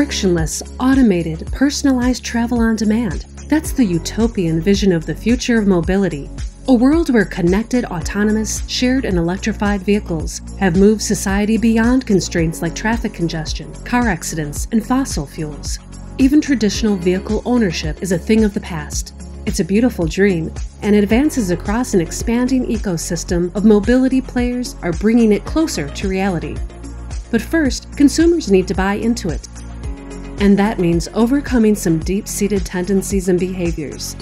frictionless, automated, personalized travel on demand. That's the utopian vision of the future of mobility. A world where connected, autonomous, shared, and electrified vehicles have moved society beyond constraints like traffic congestion, car accidents, and fossil fuels. Even traditional vehicle ownership is a thing of the past. It's a beautiful dream, and advances across an expanding ecosystem of mobility players are bringing it closer to reality. But first, consumers need to buy into it. And that means overcoming some deep seated tendencies and behaviors.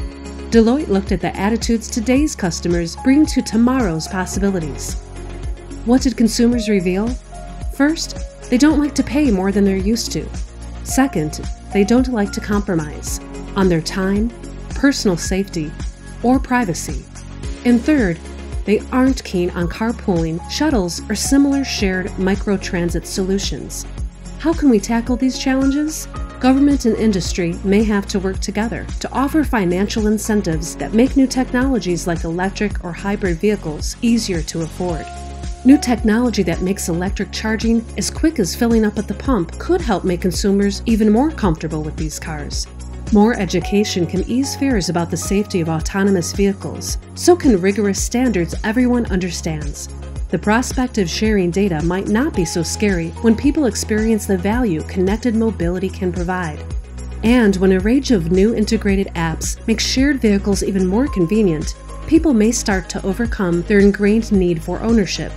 Deloitte looked at the attitudes today's customers bring to tomorrow's possibilities. What did consumers reveal? First, they don't like to pay more than they're used to. Second, they don't like to compromise on their time, personal safety, or privacy. And third, they aren't keen on carpooling, shuttles, or similar shared microtransit solutions. How can we tackle these challenges? Government and industry may have to work together to offer financial incentives that make new technologies like electric or hybrid vehicles easier to afford. New technology that makes electric charging as quick as filling up at the pump could help make consumers even more comfortable with these cars. More education can ease fears about the safety of autonomous vehicles. So can rigorous standards everyone understands. The prospect of sharing data might not be so scary when people experience the value connected mobility can provide. And when a range of new integrated apps makes shared vehicles even more convenient, people may start to overcome their ingrained need for ownership.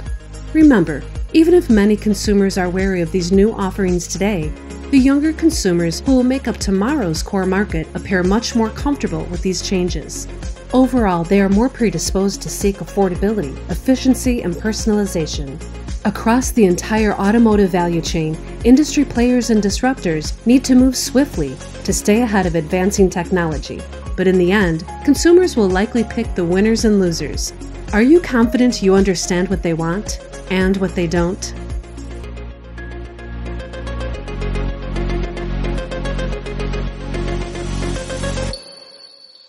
Remember, even if many consumers are wary of these new offerings today, the younger consumers who will make up tomorrow's core market appear much more comfortable with these changes. Overall, they are more predisposed to seek affordability, efficiency, and personalization. Across the entire automotive value chain, industry players and disruptors need to move swiftly to stay ahead of advancing technology. But in the end, consumers will likely pick the winners and losers. Are you confident you understand what they want and what they don't?